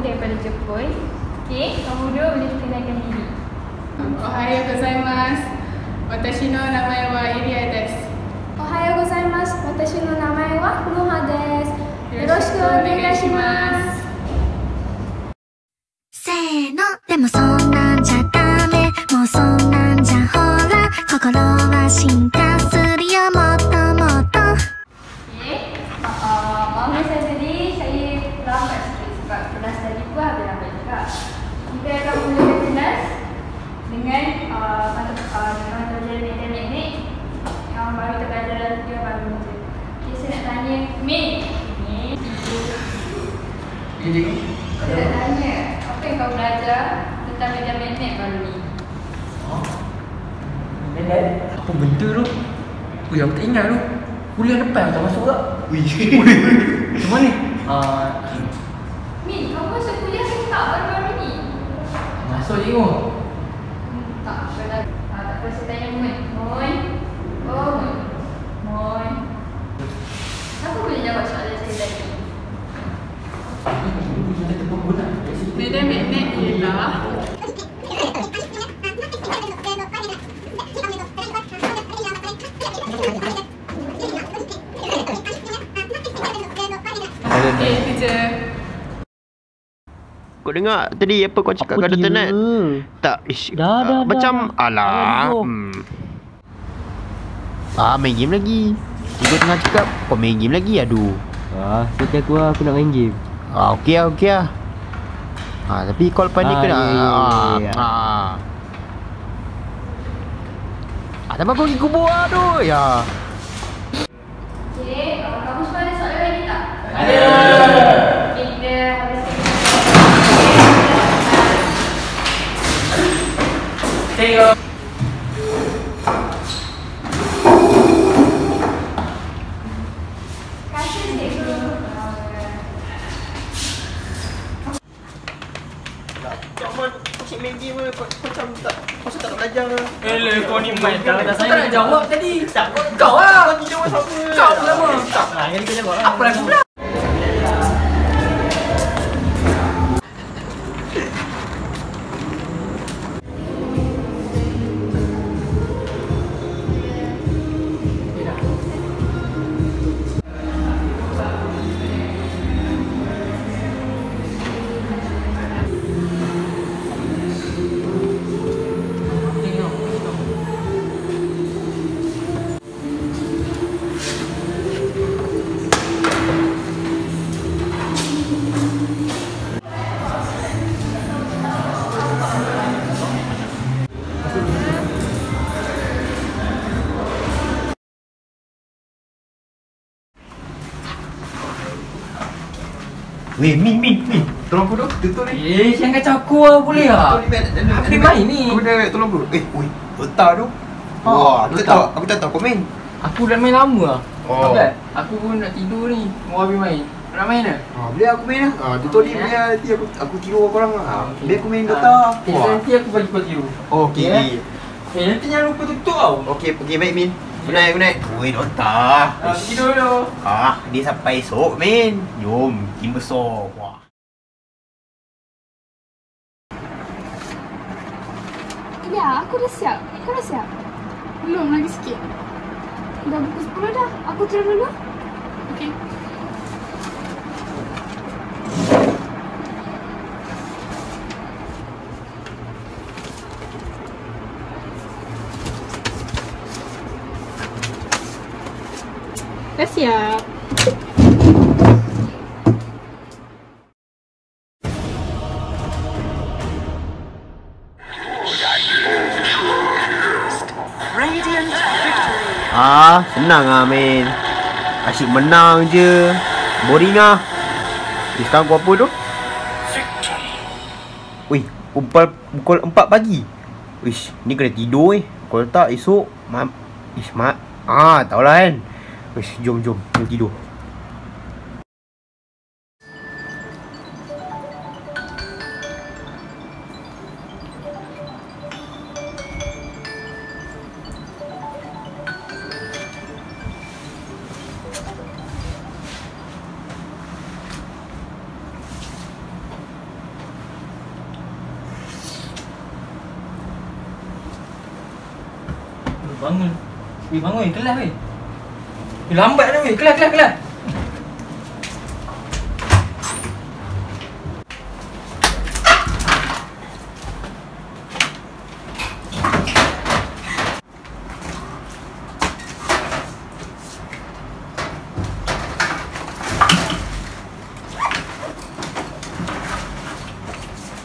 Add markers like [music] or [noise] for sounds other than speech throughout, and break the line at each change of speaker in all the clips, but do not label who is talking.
daripada Jepun. Okey, Kamuro boleh perkenalkan diri.
Ohayo gozaimasu. Watashi no namae wa Iria desu.
Ohayo gozaimasu. Watashi no namae wa Kunoha desu. よろしくお願いします。
Dengan uh, mata uh, pelajaran mekanik yang baru kita belajar dalam video baru ni. Okay, saya nak tanya Min. Min.
Jadi,
Saya nak tanya, apa yang kau belajar tentang meja magnet baru ni?
apa benda tu? Ui, aku tak ingat tu. Kuliah depan tak masuk tak? Ui, [laughs] macam mana? Ah,
Min, kau masuk kuliah ke tak baru-baru ni?
masuk je kau.
Tak apa lah. Ah, tak apa, saya tanya Mun. Mun. Oh, Mun. Mun. Kenapa boleh jawab soalan saya tadi?
Medan magnet ialah Okay,
Kau dengar tadi apa kau cakap
Aku
kat Dr. Nat? Tak, ish,
Dah,
ah,
dah,
Macam,
dah.
alah hmm. Ah, main game lagi Tiba tengah cakap, kau main game lagi, aduh
Ah, nanti aku lah, aku nak main game.
Ah, okey lah, okey lah Ah, tapi kau lepas ni
Ah,
kena
ya, ya, ya,
ah,
ya.
ah. Ah, tambah kau pergi kubur lah tu, ya
Okay, uh, kamu semua ada soalan lagi tak? Ada.
Jangan, kau lah, macam tak, tak
kau ni main tak
nak jawab tadi.
Tak, kau, kau lah.
Kau jawab siapa?
Kau lama.
Tak lah, yang kau jawab lah.
Apa lagi
Weh, Min, Min, Min Tolong aku tu, tutup ni
Eh, jangan kacau aku lah, boleh lah. Apa dia main ni?
Aku dah, tolong aku Eh, oi, letak tu
Oh,
Wah, aku tak tahu, aku tak tahu komen
Aku dah main lama lah.
Oh.
Aku pun nak tidur ni. Mau habis main. Nak main tak?
Ha, biar aku main lah. Ha, tutup ni
Okay.
biar nanti aku aku tidur korang lah. Ha, biar aku main Dota.
Ah, Okay, so
Wah.
nanti aku bagi kau.
Oh, okey.
Okay,
Okay,
Eh, nanti jangan lupa tutup tau.
okey, pergi baik Min. Good night, good night. Oi, Dota.
Ah, tidur dulu.
Ah, dia sampai esok, Min. Jom, tim besar. Wah.
Ya, aku dah siap. Kau dah siap?
Belum lagi sikit.
Dah pukul 10 dah. Aku turun dulu.
Okay. Dah siap.
Ah, senang ah, Min. Asyik menang je. Boring ah. Eh, sekarang pukul apa tu? Wih, pukul, pukul 4 pagi. Wish, ni kena tidur eh. Kalau tak esok, mak, ish, mak. Ah, tahulah kan. Wesh, jom jom, jom tidur.
Bangun. Eh bangun, kelas weh. Eh, lambat dah weh. Kelas, kelas, kelas.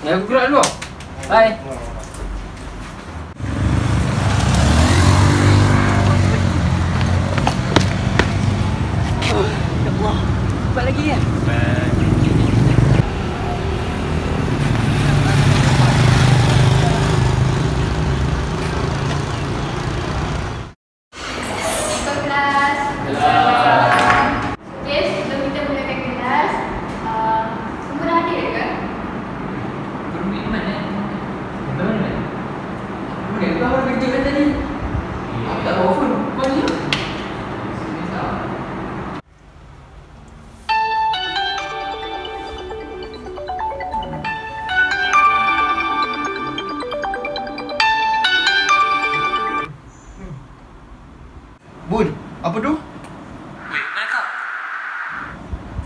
Ya, aku gerak dulu. Bye.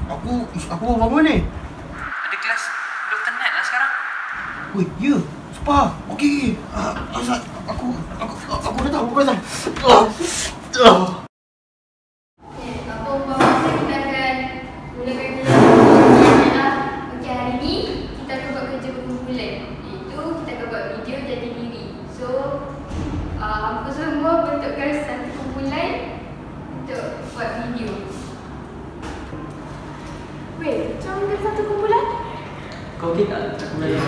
Aku
aku baru bangun ni.
Ada kelas Dr. Nat lah sekarang.
Weh, ya. Spa. Okey. Uh, Azad, aku aku aku datang, aku datang. Ah. Ah.
Okay, apa umpama masa kita akan mulakan kelas Okey, hari ni kita akan buat kerja berkumpulan Iaitu kita akan buat video jadi diri So, uh, hampa semua bentukkan satu kumpulan untuk buat video
Weh, macam mana satu kumpulan?
Kau okey tak? Aku belajar.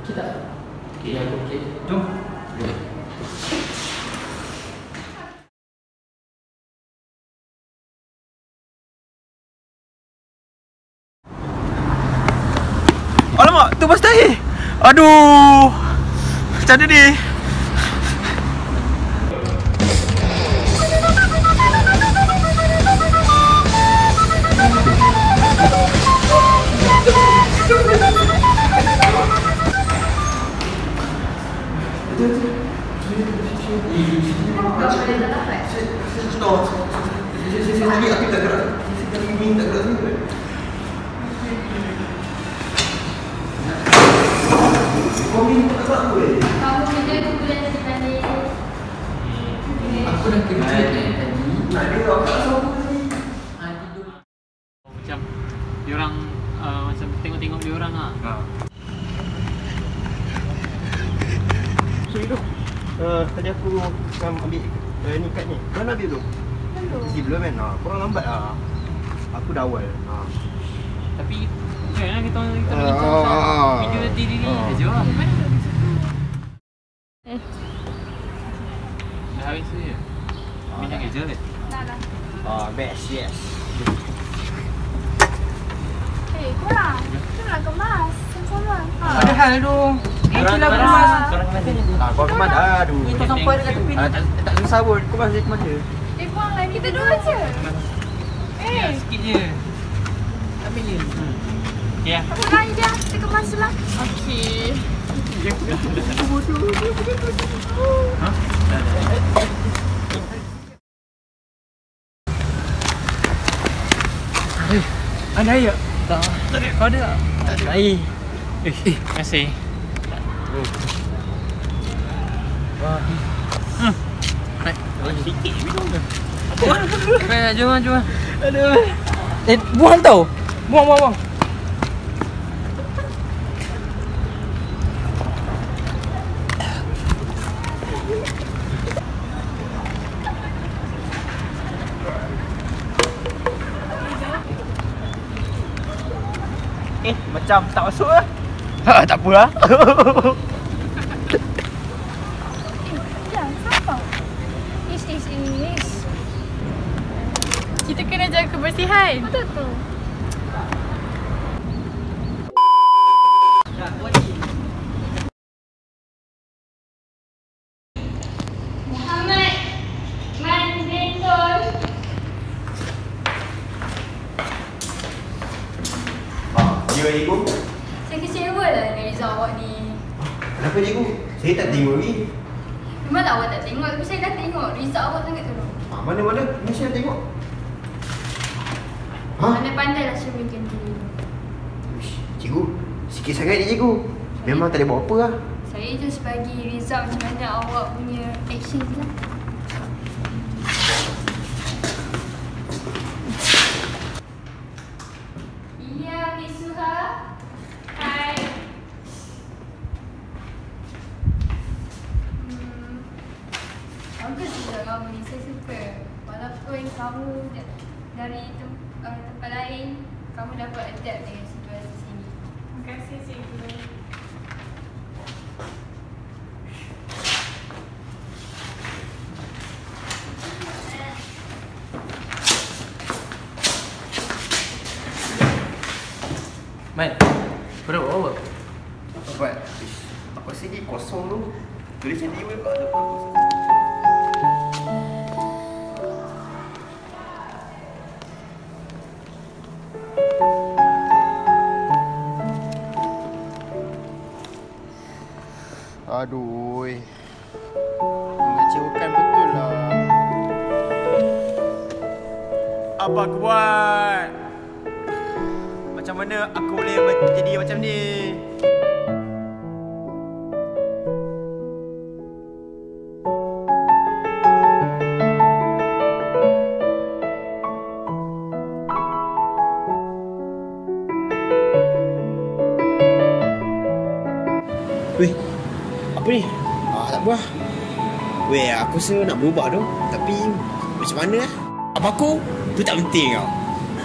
Okey tak? Okey, aku okey. Jom.
Alamak, tu pas tahi. Aduh. Macam mana ni?
Kamu kerja kumpulan jadi banding
Aku dah kerja ni tadi. Nak dia orang tak tahu tadi. Ha, tidur.
Macam diorang uh, macam tengok-tengok diorang ah.
Ha.
Sorry tu. Uh, tadi aku ambil uh, ni kad ni. Kau nak ambil belum? Belum. Isi belum kan? Ha, korang lambat ah. Aku dah awal. Ha.
Tapi janganlah kita orang kita
Ah,
bincang
ah,
pasal
ah.
video diri ni
Ah.
aja lah. Dah habis je. Bincang kerja ke?
Ah, best, yes.
Eh, korang. Tu nak kemas. Sama-sama. Ha.
Ada hal tu. Eh, kilau
kemas.
kemas.
Korang kemana?
Ah, kau kemas dah. Aduh.
Itu sampai dekat tepi
Ah,
ni.
tak, tak susah pun. Kau masih kemas je.
Eh, korang lain kita dua je.
Ya,
Eh,
sikit je. Ambil je. Hmm. Lah.
aku lain je. Kita kemas lah.
Okey.
Ha? Dah, dah.
Ada air tak?
Tak. Kau ada tak? Tak ada air. Eh, eh, terima kasih. Hmm. Baik.
Sikit minum je.
Baik, jom jom. Aduh. Eh, buang tau. Buang, buang, buang.
Eh, macam tak masuk lah. Ha, tak apa lah. [laughs]
kena jaga kebersihan.
Betul tu.
Muhammad Mandenton
Ah, dia cikgu.
Saya kecewa lah dengan result awak ni
Kenapa cikgu? Saya tak tengok lagi.
Memang tak awak tak tengok tapi saya dah tengok result awak sangat teruk.
Ah, mana mana? Ni saya tengok.
Pandai-pandai lah saya bikin diri.
Uish, Cikgu, sikit sangat ni cikgu. Memang tak boleh buat apa lah.
Saya just bagi result macam mana awak punya action lah. Iya, Miss Suha. Hai. Hmm, bagus juga kamu ni, saya suka. Walaupun kamu da- dari tem- uh, tempat lain, kamu dapat adapt dengan situasi sini.
Terima kasih cikgu.
Mat, kau dah buat apa?
Buat. Ish, Aku rasa ni kosong tu. Tulis ni pun tak ada Aduh. Mengecewakan betul lah. Apa aku buat? Macam mana aku boleh jadi macam ni? Weh, apa ni? Ah, tak apa. Weh, aku rasa nak berubah tu. Tapi macam mana eh? Apa aku? Tu tak penting tau.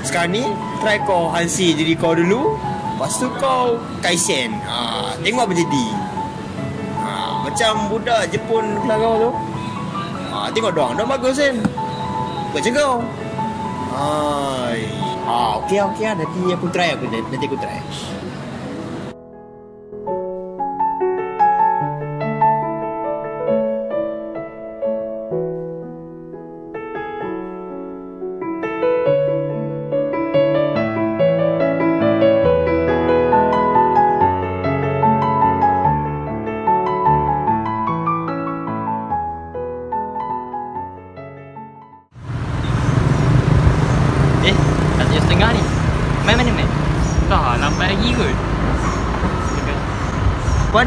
Sekarang ni, try kau hansi diri kau dulu. Lepas tu kau kaisen. Ah, tengok apa jadi. Ah, macam budak Jepun belah kau tu. Ah, tengok doang. Doang bagus kan? Macam kau. Hai. Ah, okey okey lah. Nanti aku try aku nanti aku try.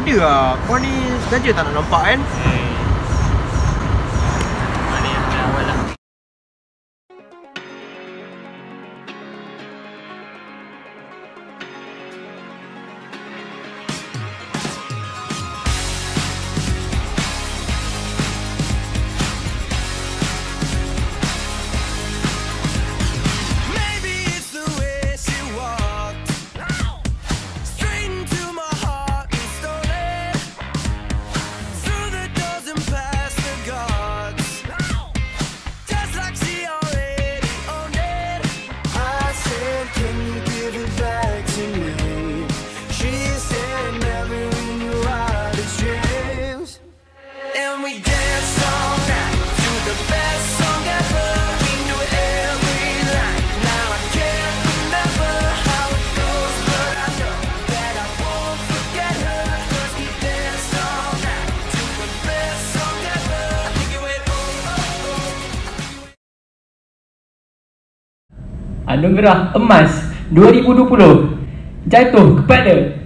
Ada lah. Kau ni sengaja tak nak nampak kan?
Anugerah Emas 2020 jatuh kepada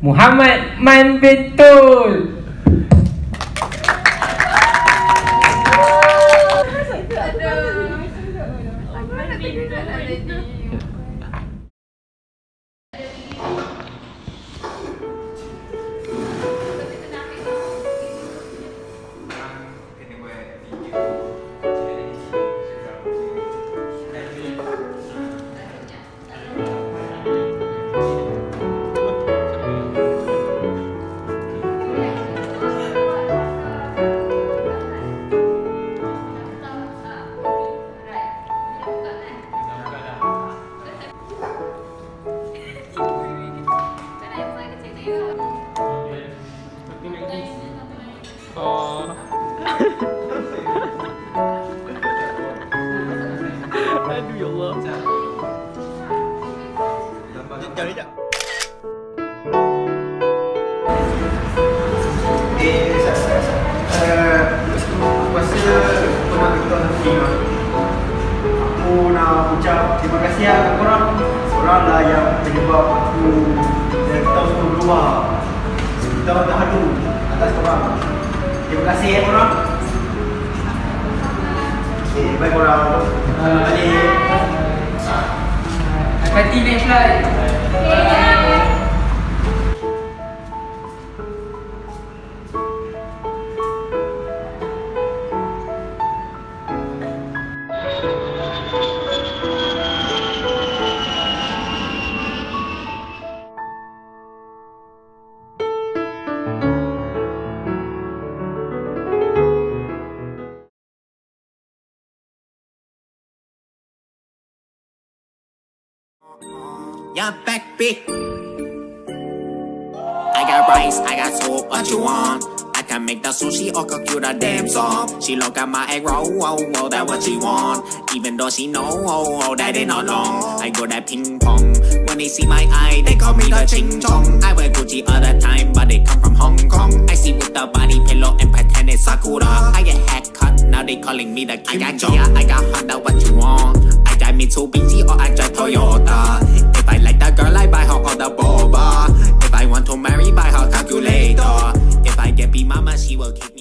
Muhammad Man Betul.
Penting lah. Aku nak ucap terima kasih lah kepada korang. Korang lah yang penyebab aku dan kita semua berubah. Kita orang terharu atas korang. Terima kasih ya korang. Okay, bye korang. Balik.
Hati naik flight.
Yeah, I got rice, I got soup, what you want? I can make the sushi or cook you the damn song. She look at my egg roll, oh, oh, that what she want. Even though she know, oh, oh, that ain't not long. I go that ping pong. When they see my eye, they call me the ching chong. I wear Gucci all the time, but they come from Hong Kong. I see with the body pillow and pretend it's Sakura. I get haircut, now they calling me the Kim I got Kia, I got Honda, what you want? I drive Mitsubishi or I drive Toyota. I like that girl, I buy her all the boba. If I want to marry, buy her calculator. If I get be mama, she will keep me.